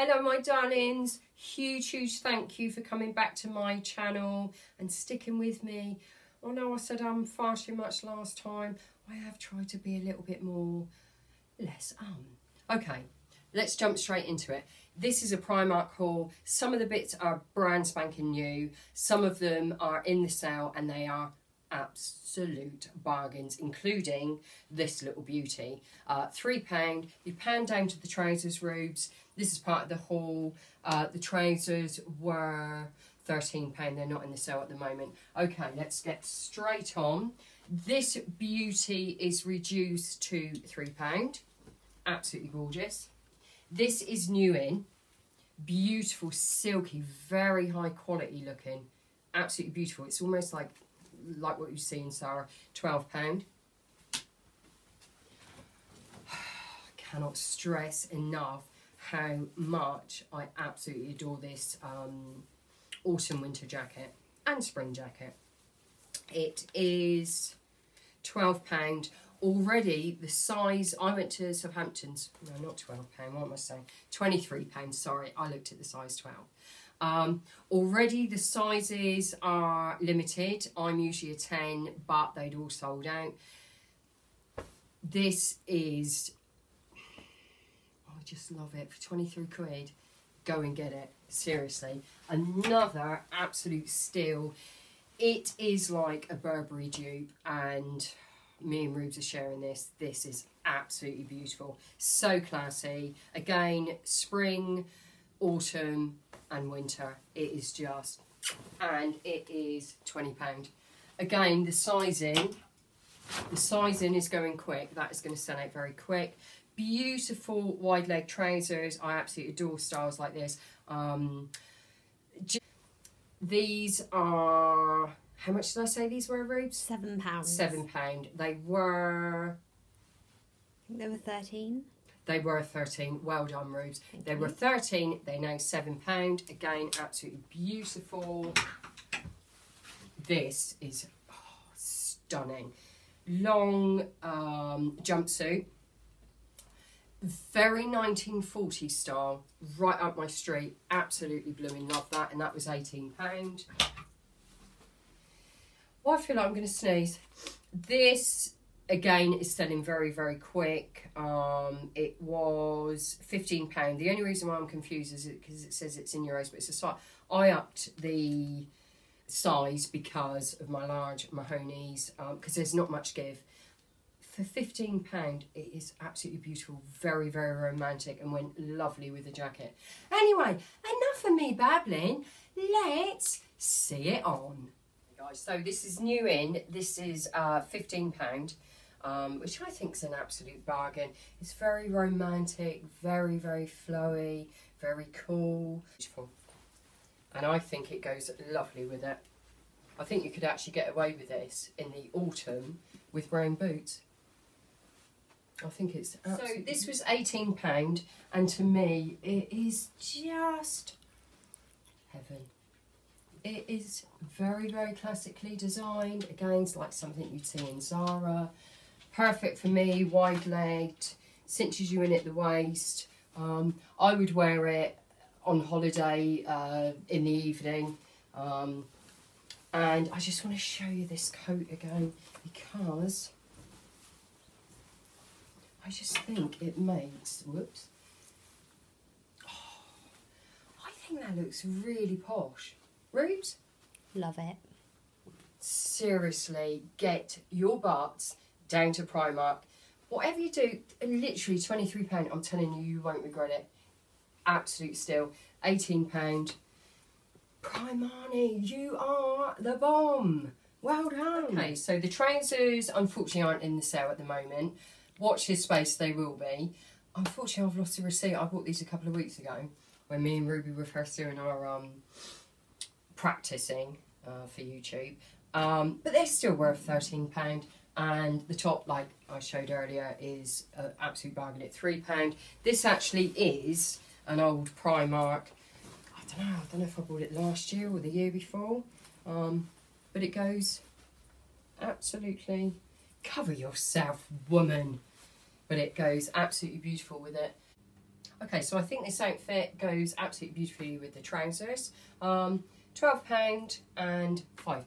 Hello, my darlings. Huge, huge thank you for coming back to my channel and sticking with me. I know I said I'm far too much last time. I have tried to be a little bit more, less um. Okay, let's jump straight into it. This is a Primark haul. Some of the bits are brand spanking new. Some of them are in the sale and they are absolute bargains, including this little beauty. Uh, £3, you pan down to the trousers robes. This is part of the haul. Uh, the trousers were £13, they're not in the sale at the moment. Okay, let's get straight on. This beauty is reduced to £3. Absolutely gorgeous. This is new in. Beautiful, silky, very high quality looking. Absolutely beautiful. It's almost like like what you've seen, Sarah, £12. cannot stress enough how much I absolutely adore this um, autumn winter jacket and spring jacket. It is £12. Already the size, I went to Southampton's, no not £12, what am I saying? £23, sorry, I looked at the size 12. Um, already the sizes are limited. I'm usually a 10, but they'd all sold out. This is, I just love it. For 23 quid, go and get it. Seriously. Another absolute steal. It is like a Burberry dupe and me and Rubes are sharing this. This is absolutely beautiful. So classy. Again, spring, autumn, and winter. It is just, and it is £20. Again, the sizing, the sizing is going quick. That is going to sell out very quick. Beautiful wide leg trousers. I absolutely adore styles like this. Um, these are, how much did I say these were, Rubes? Seven pounds. Seven pound. They were... I think they were 13. They were 13. Well done, Rubes. They were 13. They now £7. Again, absolutely beautiful. This is oh, stunning. Long um, jumpsuit. Very 1940 style. Right up my street. Absolutely blooming love that. And that was £18. Well, I feel like I'm going to sneeze. This again it's selling very very quick. Um it was 15 pound. The only reason why i'm confused is because it, says it's in euros but it's a size i upped the size because of my large mahonies because um, there's not much give. For 15 pound it is absolutely beautiful very very romantic and went lovely with the jacket. Anyway enough of me babbling. Let's see it on. Guys so this is new in. This is uh 15 pound um, which I think is an absolute bargain. It's very romantic, very, very flowy, very cool. Beautiful. And I think it goes lovely with it. I think you could actually get away with this in the autumn with brown boots. I think it's So this was £18 and to me it is just heaven. It is very, very classically designed. Again, it's like something you'd see in Zara. Perfect for me, wide legged, cinches you in at the waist. Um, I would wear it on holiday uh, in the evening. Um, and I just want to show you this coat again because I just think it makes, whoops, oh, I think that looks really posh. Rubes? Love it. Seriously, get your butts down to Primark. Whatever you do, literally £23, I'm telling you, you won't regret it. Absolute steal. £18. Primani, you are the bomb. Well done. Okay, so the trousers unfortunately aren't in the sale at the moment. Watch this space, they will be. Unfortunately, I've lost a receipt. I bought these a couple of weeks ago when me and Ruby were first doing our um, practicing uh, for YouTube. Um, but they're still worth £13 and the top like I showed earlier is an absolute bargain at £3. This actually is an old Primark. I don't know, I don't know if I bought it last year or the year before. Um, but it goes absolutely, cover yourself woman. But it goes absolutely beautiful with it. Okay, so I think this outfit goes absolutely beautifully with the trousers. Um, £12 and £5.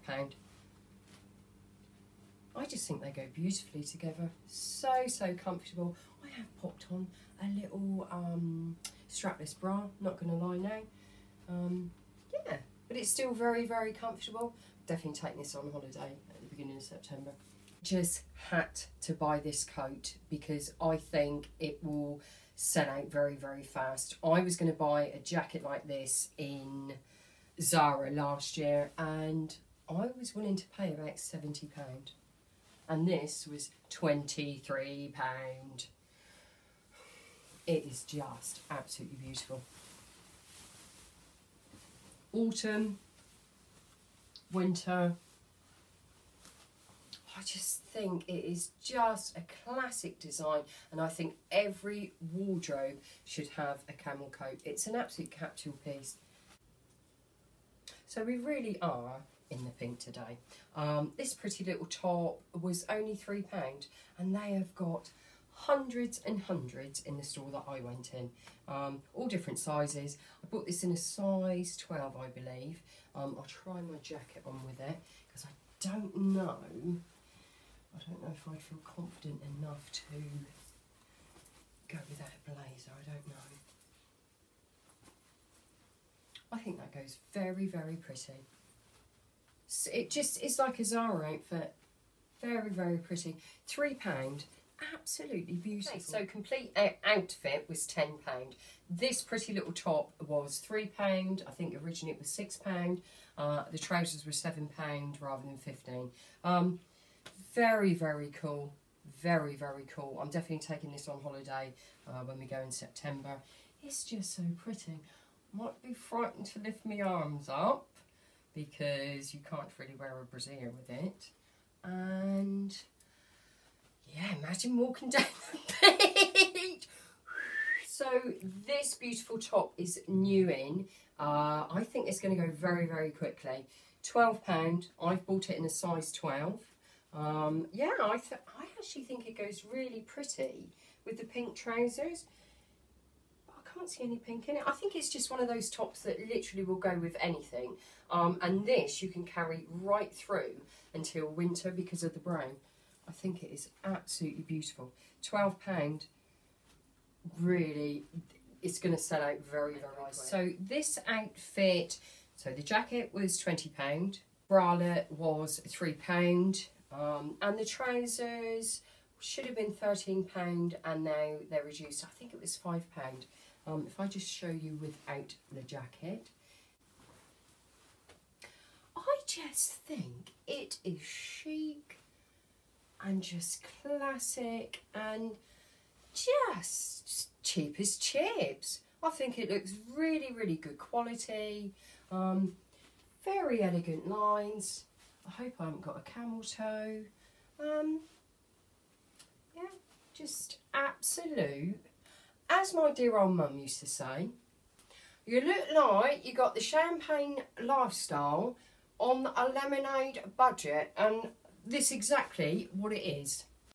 I just think they go beautifully together. So, so comfortable. I have popped on a little um, strapless bra, not going to lie now. Um, yeah, but it's still very, very comfortable. Definitely take this on holiday at the beginning of September. Just had to buy this coat because I think it will sell out very, very fast. I was going to buy a jacket like this in Zara last year and I was willing to pay about £70 and this was £23. It is just absolutely beautiful. Autumn, winter. I just think it is just a classic design, and I think every wardrobe should have a camel coat. It's an absolute capsule piece. So we really are in the pink today. Um, this pretty little top was only £3 and they have got hundreds and hundreds in the store that I went in, um, all different sizes. I bought this in a size 12 I believe. Um, I'll try my jacket on with it because I don't know, I don't know if I feel confident enough to go without a blazer, I don't know. I think that goes very, very pretty it just is like a Zara outfit. Very, very pretty. Three pound, absolutely beautiful. Okay, so complete outfit was ten pound. This pretty little top was three pound. I think originally it was six pound. Uh, the trousers were seven pound rather than fifteen. Um, very, very cool. Very, very cool. I'm definitely taking this on holiday uh, when we go in September. It's just so pretty. Might be frightened to lift my arms up because you can't really wear a brassiere with it. And yeah, imagine walking down the beach. So this beautiful top is new in. Uh, I think it's going to go very, very quickly. £12. I've bought it in a size 12. Um, yeah, I, I actually think it goes really pretty with the pink trousers can't see any pink in it. I think it's just one of those tops that literally will go with anything. Um, and this you can carry right through until winter because of the brown. I think it is absolutely beautiful. £12, really, it's going to sell out very, very well. So this outfit, so the jacket was £20, bralette was £3, um, and the trousers should have been £13 and now they're reduced. I think it was £5. Um, if I just show you without the jacket, I just think it is chic and just classic and just cheap as chips. I think it looks really, really good quality. Um, very elegant lines. I hope I haven't got a camel toe. Um, yeah, just absolute as my dear old mum used to say, you look like you got the champagne lifestyle on a lemonade budget, and this exactly what it is.